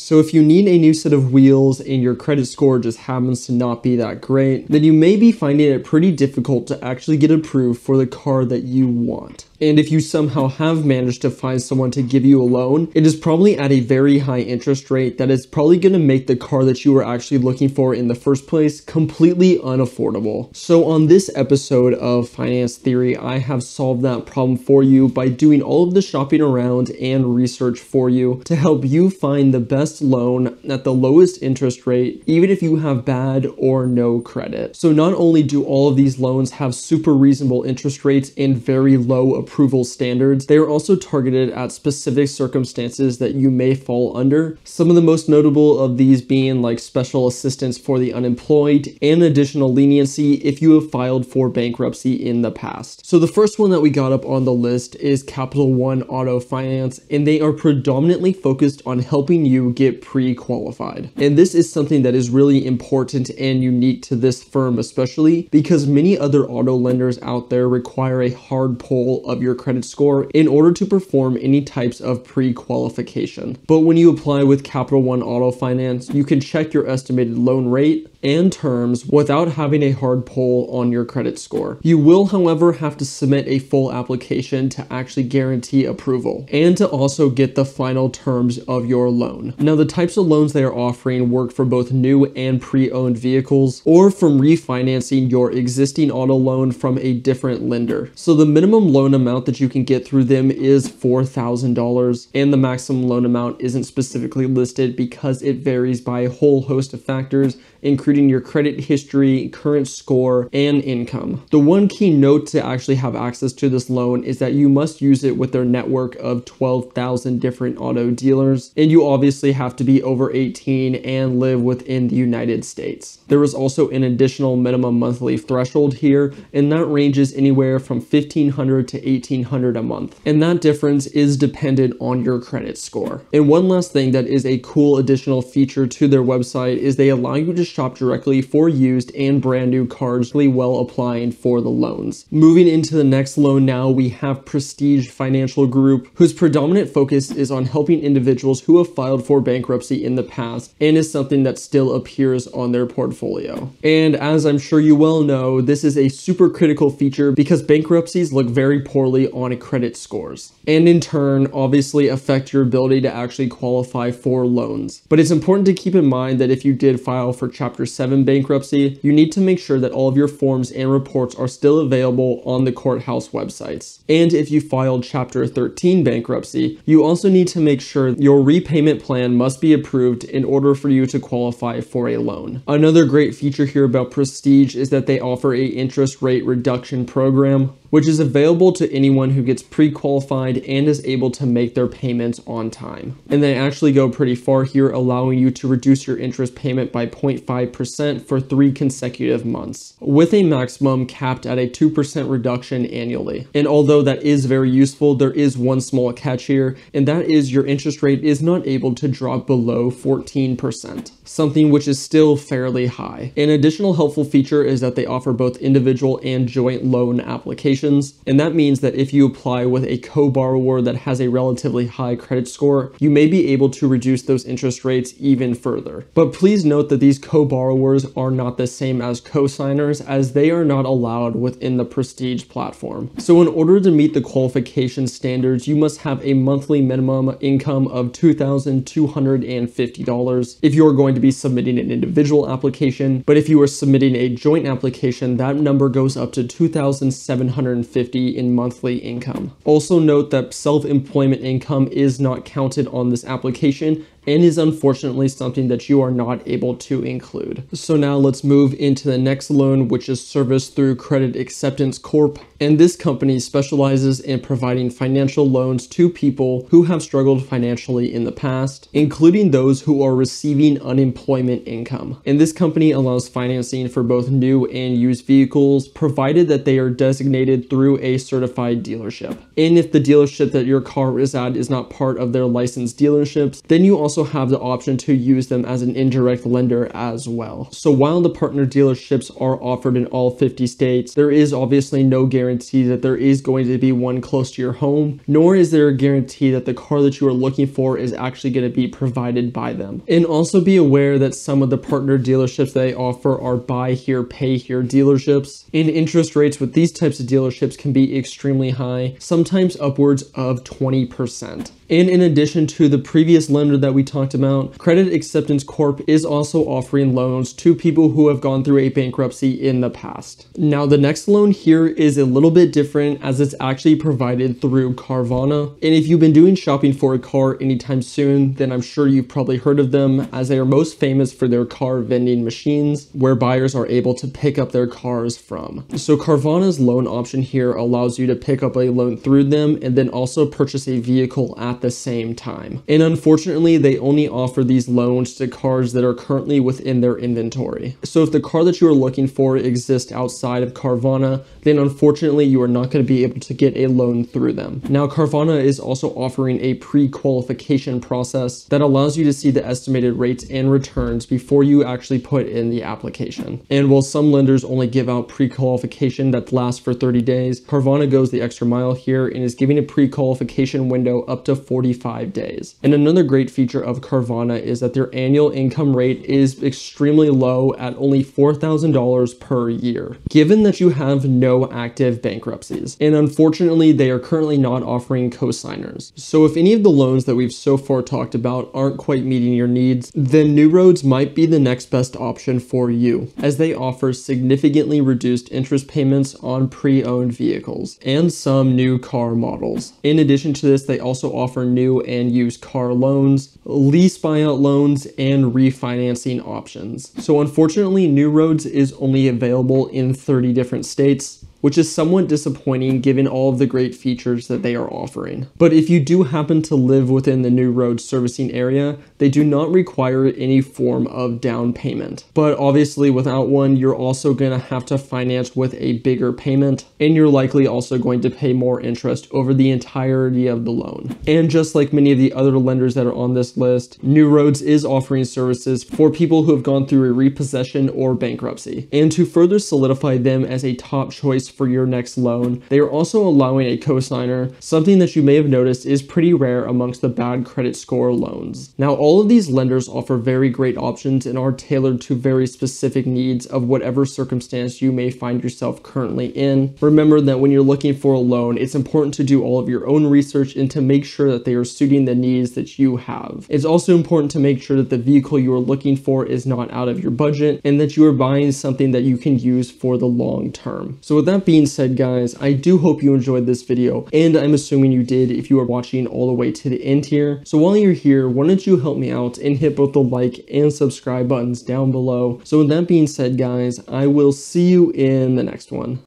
So if you need a new set of wheels and your credit score just happens to not be that great, then you may be finding it pretty difficult to actually get approved for the car that you want. And if you somehow have managed to find someone to give you a loan, it is probably at a very high interest rate that is probably going to make the car that you were actually looking for in the first place completely unaffordable. So on this episode of Finance Theory, I have solved that problem for you by doing all of the shopping around and research for you to help you find the best loan at the lowest interest rate, even if you have bad or no credit. So not only do all of these loans have super reasonable interest rates and very low approval standards. They are also targeted at specific circumstances that you may fall under. Some of the most notable of these being like special assistance for the unemployed and additional leniency if you have filed for bankruptcy in the past. So the first one that we got up on the list is Capital One Auto Finance, and they are predominantly focused on helping you get pre-qualified. And this is something that is really important and unique to this firm especially because many other auto lenders out there require a hard pull of of your credit score in order to perform any types of pre-qualification. But when you apply with Capital One Auto Finance, you can check your estimated loan rate and terms without having a hard pull on your credit score. You will, however, have to submit a full application to actually guarantee approval and to also get the final terms of your loan. Now, the types of loans they are offering work for both new and pre-owned vehicles or from refinancing your existing auto loan from a different lender. So the minimum loan amount that you can get through them is $4,000 and the maximum loan amount isn't specifically listed because it varies by a whole host of factors including your credit history, current score, and income. The one key note to actually have access to this loan is that you must use it with their network of 12,000 different auto dealers, and you obviously have to be over 18 and live within the United States. There is also an additional minimum monthly threshold here, and that ranges anywhere from 1500 to 1800 a month. And that difference is dependent on your credit score. And one last thing that is a cool additional feature to their website is they allow you to shop directly for used and brand new cars really well applying for the loans. Moving into the next loan now, we have Prestige Financial Group, whose predominant focus is on helping individuals who have filed for bankruptcy in the past and is something that still appears on their portfolio. And as I'm sure you well know, this is a super critical feature because bankruptcies look very poorly on credit scores and in turn obviously affect your ability to actually qualify for loans. But it's important to keep in mind that if you did file for Chapter 7 bankruptcy, you need to make sure that all of your forms and reports are still available on the courthouse websites. And if you filed Chapter 13 bankruptcy, you also need to make sure your repayment plan must be approved in order for you to qualify for a loan. Another great feature here about Prestige is that they offer a interest rate reduction program, which is available to anyone who gets pre-qualified and is able to make their payments on time. And they actually go pretty far here, allowing you to reduce your interest payment by 0.5% for three consecutive months, with a maximum capped at a 2% reduction annually. And although that is very useful, there is one small catch here, and that is your interest rate is not able to drop below 14%, something which is still fairly high. An additional helpful feature is that they offer both individual and joint loan applications applications, and that means that if you apply with a co-borrower that has a relatively high credit score, you may be able to reduce those interest rates even further. But please note that these co-borrowers are not the same as co-signers as they are not allowed within the Prestige platform. So in order to meet the qualification standards, you must have a monthly minimum income of $2,250 if you are going to be submitting an individual application, but if you are submitting a joint application, that number goes up to 2,700 150 in monthly income. Also note that self-employment income is not counted on this application and is unfortunately something that you are not able to include. So now let's move into the next loan, which is serviced through Credit Acceptance Corp. And this company specializes in providing financial loans to people who have struggled financially in the past, including those who are receiving unemployment income. And this company allows financing for both new and used vehicles, provided that they are designated through a certified dealership. And if the dealership that your car is at is not part of their licensed dealerships, then you also have the option to use them as an indirect lender as well. So while the partner dealerships are offered in all 50 states, there is obviously no guarantee that there is going to be one close to your home, nor is there a guarantee that the car that you are looking for is actually going to be provided by them. And also be aware that some of the partner dealerships they offer are buy here, pay here dealerships. And interest rates with these types of dealerships can be extremely high, sometimes upwards of 20%. And in addition to the previous lender that we talked about, Credit Acceptance Corp is also offering loans to people who have gone through a bankruptcy in the past. Now, the next loan here is a little bit different as it's actually provided through Carvana. And if you've been doing shopping for a car anytime soon, then I'm sure you've probably heard of them as they are most famous for their car vending machines where buyers are able to pick up their cars from. So Carvana's loan option here allows you to pick up a loan through them and then also purchase a vehicle at at the same time. And unfortunately, they only offer these loans to cars that are currently within their inventory. So if the car that you are looking for exists outside of Carvana, then unfortunately you are not going to be able to get a loan through them. Now Carvana is also offering a pre-qualification process that allows you to see the estimated rates and returns before you actually put in the application. And while some lenders only give out pre-qualification that lasts for 30 days, Carvana goes the extra mile here and is giving a pre-qualification window up to 45 days. And another great feature of Carvana is that their annual income rate is extremely low at only $4,000 per year, given that you have no active bankruptcies. And unfortunately, they are currently not offering cosigners. So if any of the loans that we've so far talked about aren't quite meeting your needs, then New Roads might be the next best option for you, as they offer significantly reduced interest payments on pre-owned vehicles and some new car models. In addition to this, they also offer offer new and used car loans, lease buyout loans, and refinancing options. So unfortunately, New Roads is only available in 30 different states which is somewhat disappointing given all of the great features that they are offering. But if you do happen to live within the New Roads servicing area, they do not require any form of down payment. But obviously without one, you're also going to have to finance with a bigger payment, and you're likely also going to pay more interest over the entirety of the loan. And just like many of the other lenders that are on this list, New Roads is offering services for people who have gone through a repossession or bankruptcy. And to further solidify them as a top choice for your next loan. They are also allowing a cosigner, something that you may have noticed is pretty rare amongst the bad credit score loans. Now, all of these lenders offer very great options and are tailored to very specific needs of whatever circumstance you may find yourself currently in. Remember that when you're looking for a loan, it's important to do all of your own research and to make sure that they are suiting the needs that you have. It's also important to make sure that the vehicle you are looking for is not out of your budget and that you are buying something that you can use for the long term. So with that being said, guys, I do hope you enjoyed this video, and I'm assuming you did if you are watching all the way to the end here. So while you're here, why don't you help me out and hit both the like and subscribe buttons down below. So with that being said, guys, I will see you in the next one.